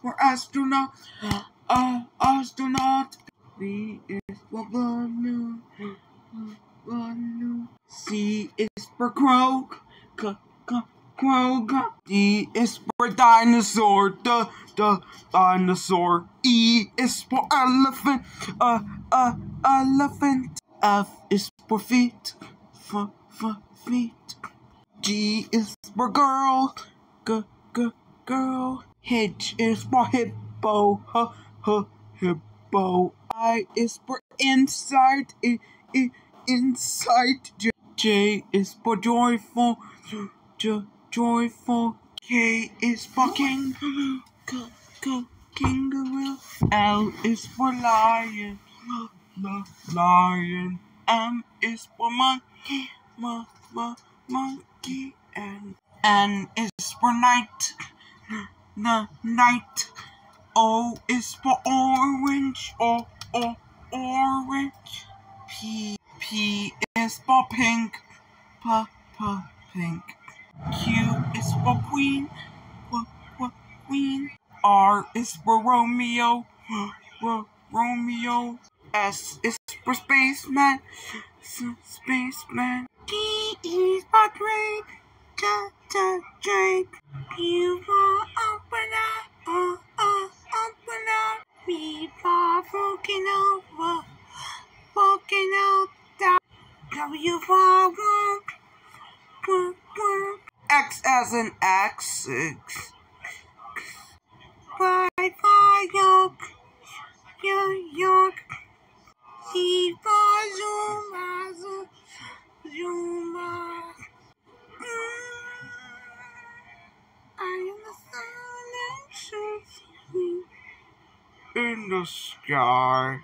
for astronaut. Uh, astronaut. V is for balloon. Balloon. C is for crow. C, c. D is for dinosaur. The, the dinosaur. E is for elephant. Uh, uh, elephant. F is for feet. F, f, feet. G is for girl. G, g, girl. H is for hippo. H, h, hippo. I is for inside. I, I, inside. J, J is for joyful. J, joyful. K is for oh kangaroo. K, k, kangaroo. L is for lion. L, lion. M is for monkey. M, m, monkey. And N is for night. N, night. O is for orange. O, o, orange. P, P is for pink. P, p, pink. Q is for queen. Qu, qu, queen. R is for Romeo. R, Romeo. S is for spaceman. S, spaceman. T is for train. T, t, train. U for umbrella. Uh, uh, umbrella. V for volcano. Volcano. W for work. Work, work. X as an X. X. in the sky.